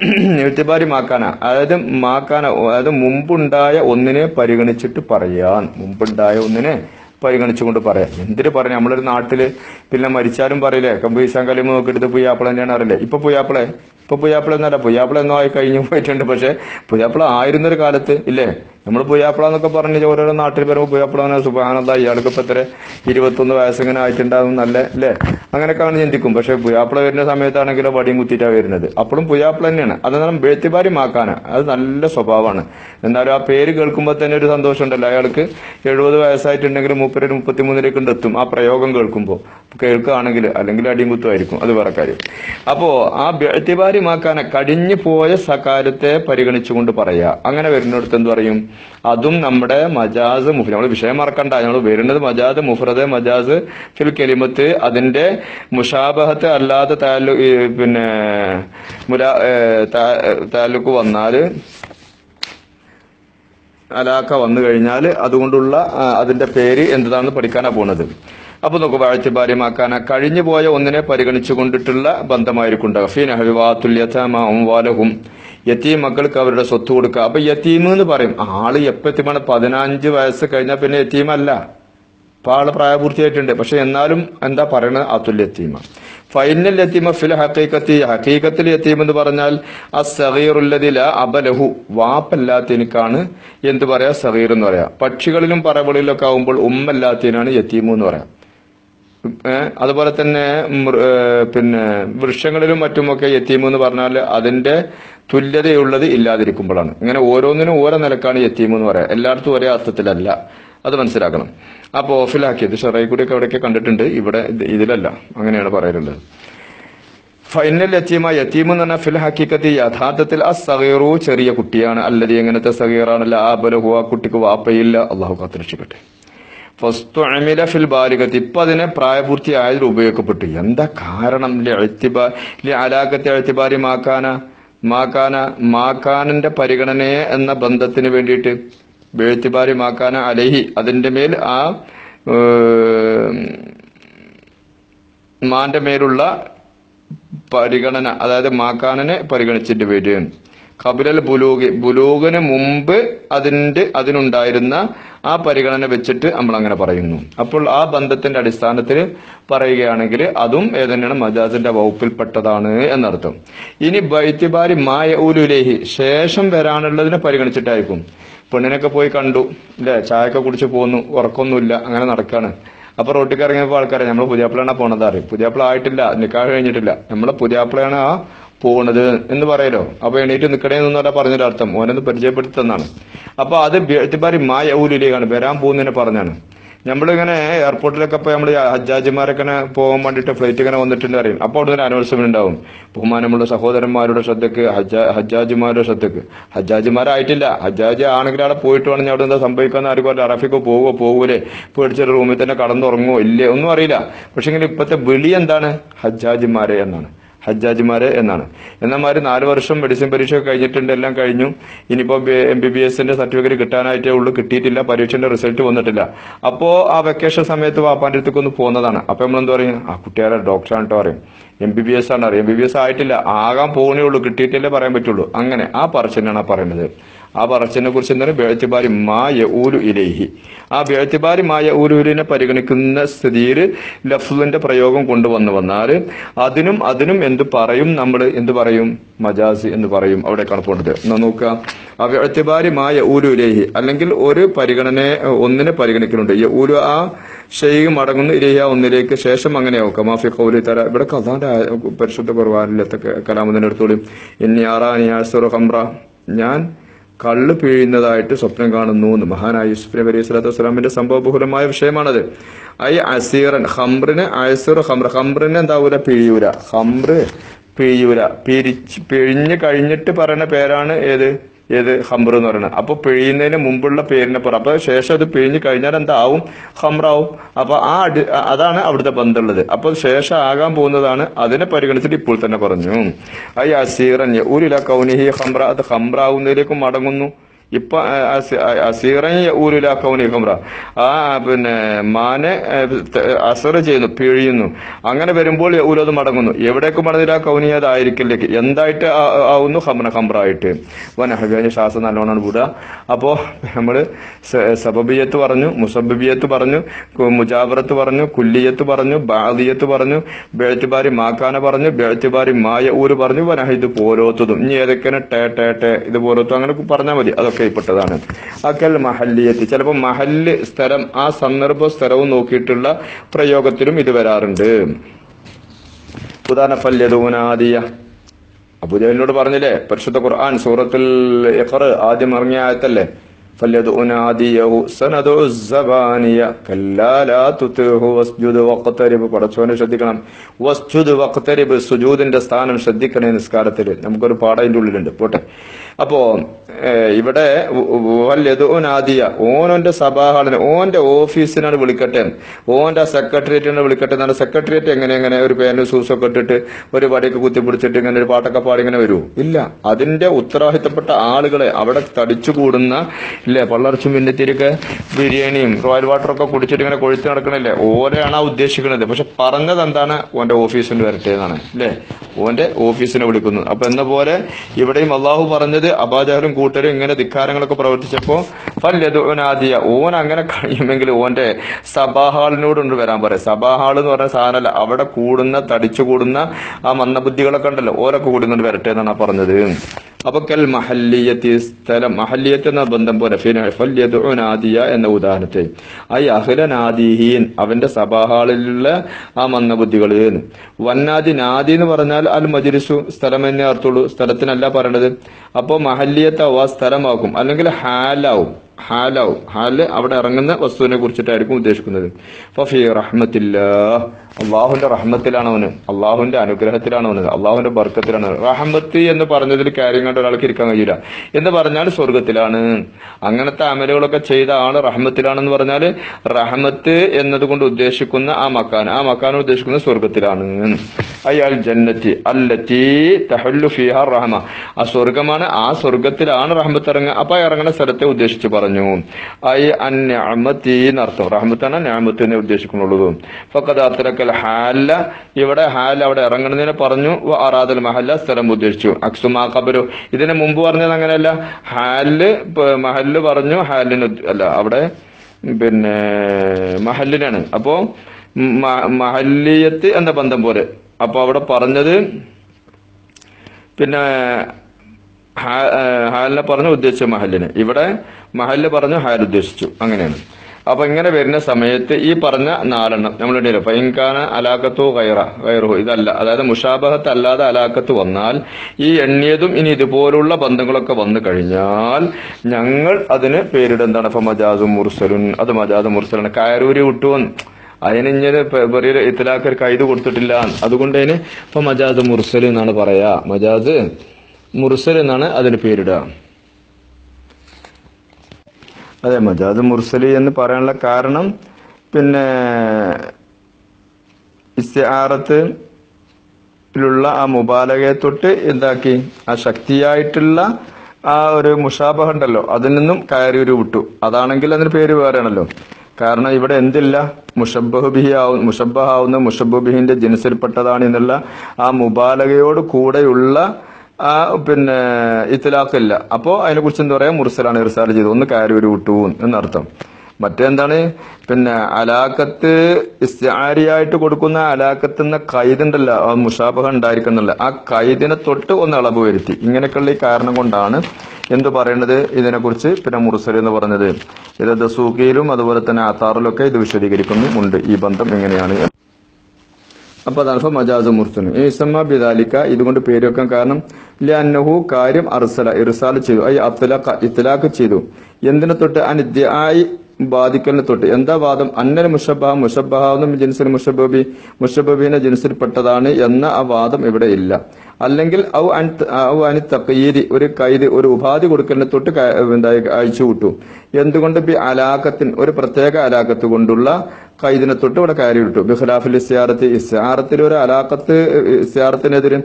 എഴുത്തുപാരി മാക്കാന. അതായത് മാക്കാന. അതായത് മുമ്പുണ്ടായ ഒന്നിനെ പരിഗണിച്ചിട്ട് പറയാൻ. മുമ്പുണ്ടായ ഒന്നിനെ പരിഗണിച്ചുകൊണ്ട് പറയാം എന്തിനു പറയാം നമ്മളൊരു നാട്ടിൽ പിന്നെ മരിച്ചാലും പറയില്ലേ? കമ്പീസാൻ കലിമ നോക്കിയിട്ട് പുയ്യാപ്പിള തന്നെയാണ് അറിയില്ലേ? ഇപ്പൊ പുയ്യാപ്പിളെ? ഇപ്പൊ പുയ്യാപ്പിള എന്നല്ല. പുയ്യാപ്പിള എന്നോ ആയി കഴിഞ്ഞു പോയിട്ടുണ്ട്. പക്ഷെ പുയ്യാപ്പിള ആയിരുന്നൊരു കാലത്ത് ഇല്ലേ? നമ്മൾ പുയ്യാപ്പിള എന്നൊക്കെ പറഞ്ഞ് ഓരോരോ നാട്ടിൽ വരുമ്പോൾ പുയ്യാപ്പിള സുബാനന്ദ ഇയാൾക്ക് ഇപ്പൊ എത്ര ഇരുപത്തൊന്ന് വയസ്സിങ്ങനെ ആയിട്ടുണ്ടാകും നല്ല അല്ലേ അങ്ങനെയൊക്കെയാണ് ചിന്തിക്കും. പക്ഷെ പുയ്യാപ്പിള വരുന്ന സമയത്താണെങ്കിലോ വടിയും കുത്തിയിട്ടാണ് വരുന്നത്. അപ്പോഴും പുയ്യാപ്പിള തന്നെയാണ്. അതെന്നാൽ ബെഴുത്തിപ്പാരി മാക്കാന് അത് നല്ല സ്വഭാവമാണ്. എന്നാലും ആ പേര് കേൾക്കുമ്പോൾ തന്നെ ഒരു സന്തോഷം ഉണ്ടല്ലോ അയാൾക്ക് എഴുപത് വയസ്സായിട്ടുണ്ടെങ്കിൽ മുപ്പത്തി മുപ്പത്തിമൂന്നിലേക്ക് എത്തും ആ പ്രയോഗം കേൾക്കുമ്പോൾ കേൾക്കുകയാണെങ്കിൽ അല്ലെങ്കിൽ അടിയും കുത്തുമായിരിക്കും. അത് വേറെ കാര്യം. അപ്പോ ആ ബെഴുത്തിപ്പാരി മാക്കാന കടിഞ്ഞു പോയ സകാലത്തെ പരിഗണിച്ചുകൊണ്ട് പറയാ. അങ്ങനെ വരുന്നിടത്ത് എന്ത് പറയും? അതും നമ്മുടെ മജാസ് മുഫ് നമ്മൾ വിഷയം മറക്കണ്ട. നമ്മൾ വരുന്നത് മജാസ് മുഫ്രദ് മജാസ് ഫിൽ കെലിമത്ത്. അതിന്റെ മുഷാബഹത്ത് അല്ലാത്ത താലു പിന്നെ മുരാ താലൂക്ക് വന്നാൽ അലാക്ക വന്നു കഴിഞ്ഞാൽ അതുകൊണ്ടുള്ള അതിന്റെ പേര് എന്താണെന്ന് പഠിക്കാനാണ് പോണത്. അപ്പൊ വാഴ്ചഭാര്യമാക്കാന കഴിഞ്ഞു പോയ ഒന്നിനെ പരിഗണിച്ചു കൊണ്ടിട്ടുള്ള ബന്ധമായിരിക്കും ഉണ്ടാവുക ഫീൻ ഹവിവാത്തുല്യതമാലഹും യത്തീം മക്കൾക്ക് അവരുടെ സ്വത്ത് കൊടുക്കുക. അപ്പൊ യത്തീം എന്ന് പറയും. ആൾ എപ്പത്തിമാണ് പതിനഞ്ച് വയസ്സ് കഴിഞ്ഞാൽ പിന്നെ യത്തീമല്ല അപ്പൊ ആൾ പ്രായപൂർത്തിയായിട്ടുണ്ട്. പക്ഷെ എന്നാലും എന്താ പറയണത് അതുല്യത്തീമ ഫൈനൽ യത്തീമ ഫിൽ ഹക്കീക്കത്തി ഹക്കീക്കത്തിൽ യത്തീം എന്ന് പറഞ്ഞാൽ ആ സഹീറുല്ലതില അബലഹു. വാപ്പല്ലാത്തതിനേക്കാണ് എന്ത് പറയാ? സഹീർ എന്ന് പറയാ. പക്ഷികളിലും പറവകളിലൊക്കെ ആവുമ്പോൾ ഉമ്മല്ലാത്തതിനാണ് യത്തീമു എന്ന് പറയാം. അതുപോലെ തന്നെ പിന്നെ വൃക്ഷങ്ങളിലും മറ്റുമൊക്കെ യത്തീം എന്ന് പറഞ്ഞാൽ അതിന്റെ തുല്യതയുള്ളത് ഇല്ലാതിരിക്കുമ്പോഴാണ്. ഇങ്ങനെ ഓരോന്നിനും ഓരോ നിലക്കാണ് യത്തീം എന്ന് പറയാം. എല്ലായിടത്തും ഒരേ അർത്ഥത്തിലല്ല. അത് മനസ്സിലാക്കണം. അപ്പൊ ഓഫിലാക്കിയത് ഷെറൈ കൂടിയൊക്കെ അവിടെയൊക്കെ കണ്ടിട്ടുണ്ട്? ഇവിടെ ഇത് ഇതിലല്ല. അങ്ങനെയാണ് പറയുന്നത് ഫൈനൽ യത്തീമ. യത്തീം എന്ന് പറഞ്ഞാൽ ഫിൽ ഹക്കീക്കത്തി യഥാർത്ഥത്തിൽ ആ സഹീറു ചെറിയ കുട്ടിയാണ്. അല്ലെങ്കിൽ എങ്ങനത്തെ സഹീറാണല്ല ആ ബലഹു ആ കുട്ടിക്ക് വാപ്പയില്ല. അള്ളാഹു കാത്തുരക്ഷിക്കട്ടെ. ഫസ്തുഅമില ഫിൽ ബാലികത്ത് ഇപ്പൊ അതിനെ പ്രായപൂർത്തിയായതിൽ ഉപയോഗപ്പെട്ടു എന്താ കാരണം? അലാക്കത്തെ അഴുത്തിബാരി മാക്കാന മാക്കാന മാക്കാനന്റെ പരിഗണനയെ എന്ന ബന്ധത്തിന് വേണ്ടിയിട്ട് എഴുത്തിബാരി മാക്കാന അലഹി അതിന്റെ മേൽ ആ മാന്റെ മേലുള്ള പരിഗണന അതായത് മാക്കാനനെ പരിഗണിച്ചിട്ട് വരും കപിലൽ ബുലൂഗ് ബുലൂഗിന് മുമ്പ് അതിന്റെ അതിനുണ്ടായിരുന്ന ആ പരിഗണന വെച്ചിട്ട് നമ്മൾ അങ്ങനെ പറയുന്നു. അപ്പോൾ ആ ബന്ധത്തിന്റെ അടിസ്ഥാനത്തിൽ പറയുകയാണെങ്കിൽ അതും ഏതന്നെയാണ് മജാസിന്റെ വകുപ്പിൽപ്പെട്ടതാണ് എന്നർത്ഥം. ഇനി ബൈത്തിബാരി മായ ഉലുലേഹി ശേഷം വരാനുള്ളതിനെ പരിഗണിച്ചിട്ടായിരിക്കും. പെണ്ണിനൊക്കെ പോയി കണ്ടു അല്ലെ ചായയൊക്കെ കുടിച്ച് പോന്നു ഉറക്കൊന്നുമില്ല അങ്ങനെ നടക്കാണ്. അപ്പൊ റോട്ടിൽ ഇറങ്ങിയപ്പോൾ ആൾക്കാരെ നമ്മൾ പുതിയാപ്പിളാണ് പോണത്? അറിയും പുതിയാപ്പിള ആയിട്ടില്ല നിക്കാഹ് കഴിഞ്ഞിട്ടില്ല. നമ്മളെ പുതിയാപ്പിളയാണ് ആ പോണത് എന്ന് പറയലോ? അപ്പൊ എണീറ്റ് നിൽക്കണേ എന്നല്ല പറഞ്ഞൊരു അർത്ഥം ഓനൊന്ന് പരിചയപ്പെടുത്തി തന്നാണ്. അപ്പൊ അത് ബിഅ്തിബാരി മാ യൗലിലേക്കാണ് വരാൻ പോകുന്നതിനെ പറഞ്ഞാണ്. നമ്മളിങ്ങനെ എയർപോർട്ടിലൊക്കെ പോയി നമ്മൾ ഹജ്ജാജിമാരൊക്കെ പോകാൻ വേണ്ടിയിട്ട് ഫ്ലൈറ്റ് ഇങ്ങനെ വന്നിട്ടുണ്ട് അറിയും അപ്പോൾ അവിടെ ഒരു അനൗൺസ്മെന്റ് ഉണ്ടാവും. ബഹുമാനമുള്ള സഹോദരന്മാരുടെ ശ്രദ്ധക്ക് ഹജ്ജ ഹജ്ജാജിമാരുടെ ശ്രദ്ധക്ക്. ഹജ്ജാജിമാരായിട്ടില്ല. ഹജ്ജാജി ആണെങ്കിൽ അവിടെ പോയിട്ട് വേണമെങ്കിൽ അവിടെ എന്താ സംഭവിക്കാന്ന് ആർക്കും അറിയില്ല. അറഫിക്കോ പോവോ പോകൂലേ പേടിച്ചൊരു റൂമിൽ തന്നെ കടന്നുറങ്ങുമോ ഇല്ലേ? ഒന്നും അറിയില്ല. പക്ഷെ ഇപ്പോഴത്തെ വിളി എന്താണ്? ഹജ്ജാജിമാരെ എന്നാണ്. ഹജ്ജാജിമാരെ എന്നാണ്. എന്നമാര് നാല് വർഷം മെഡിസിൻ പരീക്ഷ കഴിഞ്ഞിട്ടുണ്ട് എല്ലാം കഴിഞ്ഞു. ഇനിയിപ്പോ എം ബി ബി എസിന്റെ സർട്ടിഫിക്കറ്റ് കിട്ടാനായിട്ടേ ഉള്ളൂ കിട്ടിയിട്ടില്ല പരീക്ഷന്റെ റിസൾട്ട് വന്നിട്ടില്ല. അപ്പോ ആ വെക്കേഷൻ സമയത്ത് വാപ്പാന്റെ അടുത്തേക്ക് ഒന്ന് പോകുന്നതാണ് അപ്പൊ നമ്മൾ എന്താ പറയും? ആ കുട്ടിയാരെ ഡോക്ടറാണ് കേട്ടോ പറയും. എം ബി ബി എസ് ആണ് അറിയാം എം ബി ബി എസ് ആയിട്ടില്ല ആകാൻ പോകണേ ഉള്ളൂ കിട്ടിയിട്ടില്ലേ പറയാൻ പറ്റുള്ളൂ. അങ്ങനെ ആ പറച്ചിനാണ് പറയുന്നത്. ആ പറച്ചിനെ കുറിച്ച് എന്താണ് ബേഴ്ത്തിബാരി മാ ഊരു ഇലേഹി. ആ ബേഴ്ത്തിബാരി മാ യൂരുവിനെ പരിഗണിക്കുന്ന സ്ഥിതിയിൽ ലഫ്ലിന്റെ പ്രയോഗം കൊണ്ടുവന്നു വന്നാൽ അതിനും അതിനും എന്ത് പറയും? നമ്മൾ എന്ത് പറയും? മജാസ് എന്ന് പറയും. അവിടെ പോണത്. എന്നാ നോക്കുക. ആ ബേഴ്ത്തിബാരി മാ യൂരു ഇലേഹി. അല്ലെങ്കിൽ ഒരു പരിഗണനയെ ഒന്നിനെ പരിഗണിക്കുന്നുണ്ട് ഊരു ആ ഷെയ്ഖ് മടങ്ങുന്ന ആ ഒന്നിലേക്ക് ശേഷം അങ്ങനെ അങ്ങനെയാവും കമാഫി കൗലി തര ഇവിടെ കഥാന്റെ പരിശുദ്ധ കുറവാനിലത്തെ കലാമുദിന്റെ അടുത്തോളും ഇനി ആറാ ആസുറ ഹംറ ഞാൻ കള്ള് പിഴിയുന്നതായിട്ട് സ്വപ്നം കാണുന്നു എന്ന് മഹാനായ യൂസുഫ് നബി അലൈഹി സ്വലാത്തു വസ്സലാമിന്റെ സംഭവബഹുലമായ വിഷയമാണത്. ഐ അസീറൻ ഹംറിന് അയസുർ ഹംറ ഹംറിന് എന്താവൂല പിഴിയൂല ഹംറ് പിഴിയൂല പിരിച്ച് പിഴിഞ്ഞ് കഴിഞ്ഞിട്ട് പറയുന്ന പേരാണ് ഏത്? ഏത് ഹംറ് എന്ന് പറയുന്നത്. അപ്പൊ പിഴിയുന്നതിന് മുമ്പുള്ള പേരിനെ പറ അപ്പൊ ശേഷം അത് പിഴിഞ്ഞ് കഴിഞ്ഞാൽ എന്താവും? ഹംറാവും അപ്പൊ ആ അടി അതാണ് അവിടുത്തെ ബന്ധമുള്ളത്. അപ്പൊ ശേഷം ആകാൻ പോകുന്നതാണ് അതിനെ പരിഗണിച്ചിട്ട് ഇപ്പോൾ തന്നെ പറഞ്ഞു ഐ അസീറൻ ഊരില കൗനിഹി ഹംറ അത് ഹംറാവുന്നതിലേക്ക് മടങ്ങുന്നു. ഇപ്പൊ അസീറൻ ഊരില കൗനി ഹംറ ആ പിന്നെ മാനെ അസർ ചെയ്യുന്നു പിഴിയുന്നു. അങ്ങനെ വരുമ്പോൾ ഊരത് മടങ്ങുന്നു. എവിടേക്ക് മടങ്ങില്ല കൗനിയതായിരിക്കില്ലേക്ക് എന്തായിട്ട് ആവുന്നു? ഹംറ ഹംറായിട്ട് വനഹബിയാനി ശ്വാസം നല്ലോണം വിടുക അപ്പോ നമ്മൾ സബബിയത്ത് പറഞ്ഞു മുസബിയത്ത് പറഞ്ഞു മുജാബറത്ത് പറഞ്ഞു കുല്ലിയത്ത് പറഞ്ഞു ബാദിയത്ത് പറഞ്ഞു ബേഴ്ത്തിബാരി മാക്കാന പറഞ്ഞു ബേഴ്ത്തിബാരി മായ ഊര് പറഞ്ഞു വനഹ ഇത് പോരോത്തതും. ഇനി ഏതൊക്കെയാണ് ടേ ടേ ടേ ഇത് പോരോത്തും അങ്ങനെ പറഞ്ഞാൽ മതി. അതൊക്കെ ഇപ്പെട്ടതാണ് അക്കൽ മഹല്ലിയത്ത്. ചിലപ്പോൾ മഹല്ല് സ്ഥലം ആ സന്ദർഭ സ്ഥലവും നോക്കിയിട്ടുള്ള പ്രയോഗത്തിലും ഇത് വരാറുണ്ട്. ഉദാഹരണ ഫല്യതൂനാദിയ അബുദേവിനോട് പറഞ്ഞില്ലേ പരിശുദ്ധ ഖുർആൻ സൂറത്തുൽ ആദ്യം ഇറങ്ങിയ ആയത്തല്ലേ? പടച്ചോനെ ശ്രദ്ധിക്കണം. വസ്ജുദ് വക്തരിബ് സുജൂദിന്റെ സ്ഥാനം ശ്രദ്ധിക്കണേ നിസ്കാരത്തിൽ നമുക്കൊരു പാഠം അതിന്റെ ഉള്ളിലുണ്ട്. പോട്ടെ. അപ്പോ ഇവിടെ ഓനാദിയ ഓനോന്റെ സഭാഹാളിനെ ഓന്റെ ഓഫീസിനാണ് വിളിക്കട്ടെ. ഓന്റെ സെക്രട്ടേറിയറ്റിനാണ് വിളിക്കട്ടെ. എന്നാണ് സെക്രട്ടേറിയറ്റ് എങ്ങനെ എങ്ങനെ ഒരു പേനും സൂസൊക്കെ ഇട്ടിട്ട് ഒരു വടിയൊക്കെ കുത്തിപ്പിടിച്ചിട്ട് ഇങ്ങനെ ഒരു പാട്ടൊക്കെ പാടി ഇങ്ങനെ വരൂ? ഇല്ല. അതിന്റെ ഉത്തരവാദിത്തപ്പെട്ട ആളുകളെ അവിടെ തടിച്ചു കൂടുന്ന ഇല്ലേ പള്ളർച്ചും പിന്നത്തിരിക്കെ ബിരിയാണിയും റോയൽ വാട്ടറൊക്കെ കുടിച്ചിട്ട് ഇങ്ങനെ കൊഴുത്ത് നടക്കണില്ലേ? ഓരെയാണ് ആ ഉദ്ദേശിക്കുന്നത്. പക്ഷെ പറഞ്ഞത് എന്താണ്? ഓന്റെ ഓഫീസിന് വരട്ടെ എന്നാണ്. അല്ലേ ഓന്റെ ഓഫീസിനെ വിളിക്കുന്നത് അപ്പൊ എന്ന പോലെ ഇവിടെയും അള്ളാഹു പറഞ്ഞത് അബാജഹലും കൂട്ടരും ഇങ്ങനെ ധിക്കാരങ്ങളൊക്കെ പ്രവർത്തിച്ചപ്പോ ഫല്യദുനാദിയ ഓൻ അങ്ങനെ കഴിയുമെങ്കിൽ ഓന്റെ സഭാഹാളിനോടുണ്ട് വരാൻ പറയാം. സഭാഹാൾ എന്ന് പറഞ്ഞ സാധനമല്ല അവിടെ കൂടുന്ന തടിച്ചു കൂടുന്ന ആ മന്ദബുദ്ധികളൊക്കെ ഉണ്ടല്ലോ ഓരൊക്കെ കൂടുന്നുണ്ട് വരട്ടെ എന്നാണ് പറഞ്ഞത്. അപ്പൊ കൽ മഹല്ലിയത്തി സ്ഥലം മഹല്ലിയത്ത് എന്ന ബന്ധം പോലെ ഫല്യദുനാദിയ എന്ന ഉദാഹരണത്തെ ഐ അഹ്ലനാദിഹീൻ അവന്റെ സഭാഹാളിലുള്ള ആ മന്ദബുദ്ധികൾ. വന്നാദി നാദി എന്ന് പറഞ്ഞാൽ അൽ മജിരിസു സ്ഥലം എന്നേ അർത്ഥമുള്ളൂ സ്ഥലത്തിനല്ല പറയണത്. അപ്പോ മഹല്ലിയത്താവും ആ സ്ഥലമാക്കും അല്ലെങ്കിൽ ഹാലാവും. ഹാലാവും. ഹാൽ അവിടെ ഇറങ്ങുന്ന വസ്തുവിനെ കുറിച്ചിട്ടായിരിക്കും ഉദ്ദേശിക്കുന്നത്. അള്ളാഹുന്റെ റഹ്മത്തിലാണ് അവന് അള്ളാഹുന്റെ അനുഗ്രഹത്തിലാണ് അവന് അള്ളാഹുന്റെ ബർക്കത്തിലാണ്. റഹ്മത്ത് എന്ന് പറഞ്ഞതിൽ കാര്യം കണ്ട ഒരാൾക്ക് ഇരിക്കാൻ കഴിയില്ല. എന്ന് പറഞ്ഞാൽ സ്വർഗത്തിലാണ് അങ്ങനത്തെ അമലുകളൊക്കെ ചെയ്ത ആൾ റഹ്മത്തിലാണെന്ന് പറഞ്ഞാൽ റഹ്മത്ത് എന്നതുകൊണ്ട് ഉദ്ദേശിക്കുന്ന ആ മക്കാൻ. ആ മക്കാൻ ഉദ്ദേശിക്കുന്ന സ്വർഗത്തിലാണ് അയാൾ ജന്നത്തി അല്ലത്തി തഹല്ലു ഫിഹ റഹ്മ. ആ സ്വർഗമാണ് ആ സ്വർഗത്തിലാണ് റഹ്മത്ത് ഇറങ്ങുക. അപ്പൊ ഇറങ്ങുന്ന സ്ഥലത്തെ ഉദ്ദേശിച്ച് പറഞ്ഞു. ഐ അന്യമത്തി അർത്ഥം റഹ്മത്താണ് ഞാമത്ത് ഉദ്ദേശിക്കുന്നുള്ളത്. ഉദ്ദേശിക്കുന്നുള്ളൂ ഫക്കത് അത്തരക്കൽ ഹാല ഇവിടെ ഹാൽ അവിടെ ഇറങ്ങുന്നതിനെ പറഞ്ഞു അറാദൽ മഹല്ല സ്ഥലം ഉദ്ദേശിച്ചു. അക്സുമാ കബരു ഇതിന് മുമ്പ് പറഞ്ഞത് അങ്ങനെയല്ല. ഹാൽ മഹൽ പറഞ്ഞു ഹാലിന് അല്ല അവിടെ പിന്നെ മഹല്ലിനാണ്. അപ്പോ മഹല്ലിയത്ത് എന്ന ബന്ധം പോലെ അപ്പൊ അവിടെ പറഞ്ഞത് പിന്നെ ഹാലിനെ പറഞ്ഞു ഉദ്ദേശിച്ച മഹലിന്. ഇവിടെ മഹലിന് പറഞ്ഞു ഹാൽ ഉദ്ദേശിച്ചു. അങ്ങനെയാണ്. അപ്പൊ ഇങ്ങനെ വരുന്ന സമയത്ത് ഈ പറഞ്ഞ നാലെണ്ണം നമ്മളുടെ ഫൈൻകാന അലാക്കത്തു കൈറ കൈറു ഇതല്ല. അതായത് മുഷാബഹത്ത് അല്ലാതെ അലാക്കത്ത് വന്നാൽ ഈ എണ്ണിയതും ഇനി ഇതുപോലുള്ള ബന്ധങ്ങളൊക്കെ വന്നു കഴിഞ്ഞാൽ ഞങ്ങൾ അതിന് പേരിടെന്താണ് അപ്പൊ മജാദു മുർസലുൻ അത് മജാദ് മുർസലാണ്. കയറൂരി വിട്ടുവന്ന്. അതിനിങ്ങനെ വലിയ ഇത്തലാക്കൊരു കൈത് കൊടുത്തിട്ടില്ല. അതുകൊണ്ട് അതിന് ഇപ്പൊ മജാദ് മുർസൽ എന്നാണ് പറയാ. മജാദ് മുർസൽ എന്നാണ് അതിന് പേരിടുക. അതെ മജാദ് മുർസലി എന്ന് പറയാനുള്ള കാരണം പിന്നെ ഇസ്തിആറത്തിലുള്ള ആ മുബാലകയെ തൊട്ട് എന്താക്കി? ആ ശക്തിയായിട്ടുള്ള ആ ഒരു മുഷാബഹ ഉണ്ടല്ലോ അതിൽ നിന്നും കയറി ഒരു വിട്ടു. അതാണെങ്കിൽ അതിന് പേര് വേറെയാണല്ലോ. കാരണം ഇവിടെ എന്തില്ല? മുഷബഹുബിഹി ആവും മുഷബഹാവുന്ന മുഷബുബിഹിന്റെ ജനസിൽപ്പെട്ടതാണ് എന്നുള്ള ആ മുബാലകയോട് കൂടെയുള്ള പിന്നെ ഇത്തലാഖില്ല അപ്പോ അതിനെ കുറിച്ച് എന്താ പറയാ? മുർസലാണ് ഇർസാൽ ചെയ്തു ഒന്ന് കയറി ഒരു വിട്ടു എന്നർത്ഥം. മറ്റെന്താണ്? പിന്നെ അലാക്കത്ത് ഇസ്താരിയായിട്ട് കൊടുക്കുന്ന അലാക്കത്ത് എന്ന കൈതുണ്ടല്ലോ മുഷാബഹ ഉണ്ടായിരിക്കുന്നില്ല ആ കൈദിനെ തൊട്ട് ഒന്ന് അളവ് വരുത്തി. ഇങ്ങനെയൊക്കെയുള്ള ഈ കാരണം കൊണ്ടാണ് എന്ത് പറയേണ്ടത് ഇതിനെക്കുറിച്ച് പിന്നെ മുർസൽ എന്ന് പറഞ്ഞത്. ഇത് ദസൂക്കിയിലും അതുപോലെ തന്നെ ആത്താറിലൊക്കെ ഇത് വിശദീകരിക്കുന്നുണ്ട്. ഈ ബന്ധം എങ്ങനെയാണ് അപ്പൊ അതാണ് ഇപ്പൊ മജാസ് ഈ ഇസമ്മ ബിദാലിക്ക ഇതുകൊണ്ട് പേര് വെക്കാൻ കാരണം ലന്നഹു കാര്യം അർസല ഇർസാൽ ചെയ്തു. ഐ അബ്തലാഖ ഇത്തലാഖ് ചെയ്തു. എന്തിനെ തൊട്ട്? അനിദ്യായി ബാധിക്കലിനെ തൊട്ട്. എന്താ വാദം? അന്നൽ മുഷബഹ മുഷബഹാവുന്ന ജിൻസിൽ മുഷബബി ജിൻസിൽ ജിൻസിൽപ്പെട്ടതാണ് എന്ന ആ വാദം ഇവിടെ ഇല്ല. അല്ലെങ്കിൽ ഔ അൻ ഔ അനി തക്കീരി ഒരു കൈതി ഒരു ഉപാധി കൊടുക്കലിനെ തൊട്ട് എന്താ അയച്ചു വിട്ടു. എന്തുകൊണ്ട്? ബി അലാഖത്തിൻ ഒരു പ്രത്യേക അലാഖത്ത് കൊണ്ടുള്ള കൈദിനെ തൊട്ട് ഇവിടെ കാര്യം വിട്ടു ബിഖലാഫിൽ ഇസ്യാറത്ത് ഇസ്യാറത്തിൽ ഒരു അലാക്കത്ത് ഇസ്യാറത്തിനെതിരെ.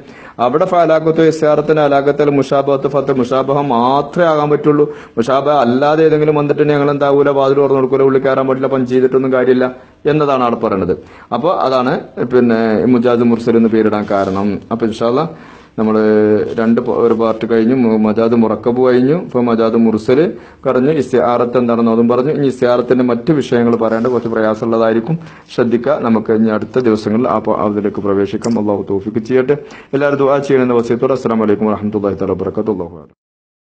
അവിടെ അലാക്കത്തോ ഇസ്യാറത്തിന് അലാക്കത്തിൽ മുഷാബത്ത് ഫത്ത് മുഷാബഹ മാത്രമേ ആകാൻ പറ്റുള്ളൂ. മുഷാബ അല്ലാതെ ഏതെങ്കിലും വന്നിട്ട് ഞങ്ങൾ എന്താവൂല വാതിൽ തുറന്നു കൊടുക്കൂല ഉള്ളിൽ കയറാൻ പറ്റില്ല പഞ്ച് ചെയ്തിട്ടൊന്നും കാര്യമില്ല എന്നതാണ് അവിടെ പറയുന്നത് അപ്പോൾ അതാണ് പിന്നെ മുജാദ് മുർസൽ എന്ന് പേരിടാൻ കാരണം. അപ്പൊ ഇൻഷാല്ല നമ്മൾ രണ്ട് ഒരു പാർട്ട് കഴിഞ്ഞു മജാദ് മുറക്കബ് കഴിഞ്ഞു ഇപ്പൊ മജാദ് മുർസൽ പറഞ്ഞു ഇസ്യാറത്ത് എന്താണെന്ന് അതും പറഞ്ഞു. ഇനി ഇസ്തിയാറത്തിന്റെ മറ്റ് വിഷയങ്ങൾ പറയാണ്ട് കുറച്ച് പ്രയാസമുള്ളതായിരിക്കും. ശ്രദ്ധിക്കുക നമുക്ക് ഇനി അടുത്ത ദിവസങ്ങളിൽ ആ അതിലേക്ക് പ്രവേശിക്കാം. അള്ളാഹു തോഫിക്ക് ചെയ്യട്ടെ. എല്ലാവരും ദുബാ ചെയ്യണമെന്ന വസ്യത്തോടെ. അസ്സാം വലൈക്കും വാഹമത്തല്ലാഹി തല